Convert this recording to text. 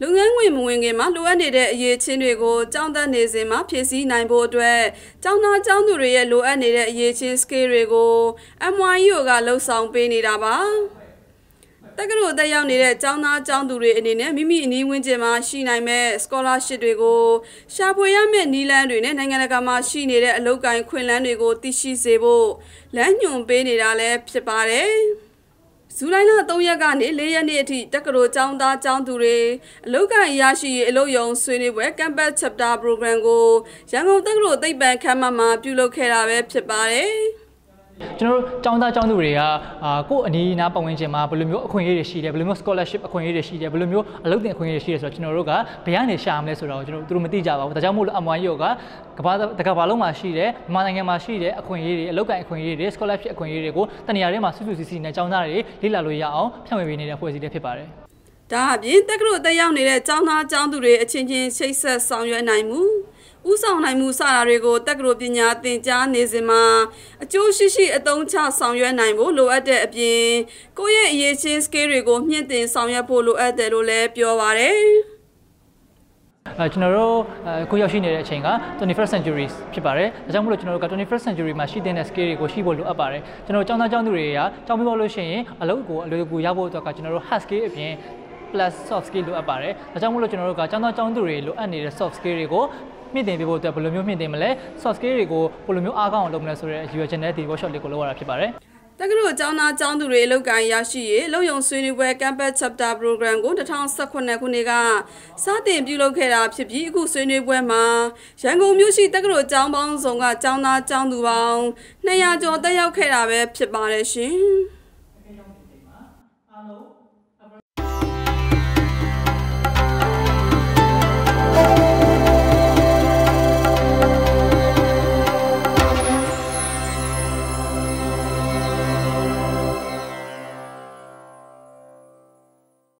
လုပ်ငန်းဝင်မဝင်ခင်မှာလိုအပ်နေတဲ့အရေးချင်းတွေကိုကြောင်းသက်နေစဉ်မှာဖြည့်ဆည်းနိုင်ဖို့အတွက်ကျောင်းသားကျောင်းသူတွေရဲ့လိုအပ်နေတဲ့အရေးချင်း skill တွေကို MYU ကလှုပ်ဆောင်ပေးနေတာပါတက္ကသိုလ်တက်ရောက်နေတဲ့ကျောင်းသားကျောင်းသူတွေအနေနဲ့မိမိအနည်းဝန်းကျင်မှာရှိနိုင်မဲ့ scholarship တွေကိုရှာဖွေရမယ့်နည်းလမ်းတွေနဲ့နိုင်ငံတကာမှာရှိနေတဲ့အလုပ်ကိုင်ခွင့်လန်းတွေကိုသိရှိစေဖို့လမ်းညွှန်ပေးနေတာလည်းဖြစ်ပါတယ်။ ဇူလိုင်လ3ရက်ကနေ4ရက်နေ့အထိတက္ကသိုလ်ကျောင်းသားကျောင်းသူတွေအလုတ်ကန်ရရှိရေးအလုတ်ယုံဆွေးနွေးပွဲ Campus Chapter Program ကိုရန်ကုန်တက္ကသိုလ်သိပ္ပံခမ်းမမှာပြုလုပ်ခဲ့တာပဲဖြစ်ပါတယ်။ ကျွန်တော်တို့ចောင်းသားចောင်းသူတွေကအာကို့အနီးနားပတ်ဝန်းကျင်မှာဘယ်လိုမျိုးအခွင့်အရေးတွေရှိတယ်ဘယ်လိုမျိုး scholarship အခွင့်အရေးတွေရှိတယ်ဘယ်လိုမျိုးအလုပ်သင်အခွင့်အရေးတွေရှိတယ်ဆိုတော့ကျွန်တော်တို့ကဘယ်ကနေရှာမလဲဆိုတော့ကျွန်တော်တို့မသိကြပါဘူးဒါကြောင့်မို့လို့ M1 ရောကကမ္ဘာတကမ္ဘာလုံးမှာရှိတယ်မြန်မာနိုင်ငံမှာရှိတဲ့အခွင့်အရေးတွေအလုပ်ကိုင်အခွင့်အရေးတွေ scholarship အခွင့်အရေးတွေကိုတနေရာတွေမှာစုစုစည်းစည်းနဲ့ចောင်းသားတွေလေ့လာလို့ရအောင်ဖြန့်ဝေပေးနေတဲ့ဖွဲ့စည်းလေးဖြစ်ပါတယ်ဒါအပြင်တက္ကသိုလ်တက်ရောက်နေတဲ့ကျောင်းသားကျောင်းသူတွေအချင်းချင်းချိတ်ဆက်ဆောင်ရွက်နိုင်မှု ဥဆောင်နိုင်မှုစတာတွေကိုတက္ကသိုလ်ပညာသင်ကြားနေစဉ်မှာအကျိုးရှိရှိအသုံးချဆောင်ရွက်နိုင်ဖို့လိုအပ်တဲ့အပြင်ကိုယ့်ရဲ့အရေးချင်း skill တွေကိုမြင့်တင်ဆောင်ရွက်ဖို့လိုအပ်တယ်လို့လည်းပြောပါရယ်အဲကျွန်တော်တို့အခုရောက်ရှိနေတဲ့အချိန်က 21st century ဖြစ်ပါတယ်။ဒါကြောင့်မို့လို့ကျွန်တော်တို့က 21st century မှာရှိတဲ့ skill တွေကိုရှိဖို့လိုအပ်ပါတယ်။ကျွန်တော်တို့ကျောင်းသားကျောင်းသူတွေကကျောင်းပြီးပေါ်လို့ရှိရင်အလုပ်ကိုအလွယ်တကူရဖို့အတွက်ကကျွန်တော်တို့ hard skill အပြင် plus soft skill လိုအပ်ပါတယ်။ဒါကြောင့်မို့လို့ကျွန်တော်တို့ကကျောင်းသားကျောင်းသူတွေလိုအပ်နေတဲ့ soft skill တွေကို မြင့်တင်ပေးဖို့အတွက်ဘယ်လိုမျိုးမြင့်တင်မလဲ soft skill တွေကိုဘယ်လိုမျိုးအားကောင်းအောင်လုပ်မလဲဆိုတဲ့ရည်ရွယ်ချက်နဲ့ဒီ workshop လေးကိုလုပ်ရတာဖြစ်ပါတယ်တက္ကသိုလ်ကျောင်းသားကျောင်းသူတွေအလုပ်ကိုင်ရရှိရေးလုံယုံဆွေးနွေးပွဲ Campus Chapter Program ကို2018ခုနှစ်ကစတင်ပြုလုပ်ခဲ့တာဖြစ်ပြီးအခုဆွေးနွေးပွဲမှာရန်ကုန်မြို့ရှိတက္ကသိုလ်ကျောင်းပေါင်းစုံကကျောင်းသားကျောင်းသူပေါင်း200ကျော်တက်ရောက်ခဲ့တာပဲဖြစ်ပါတယ်ရှင်။အားလုံး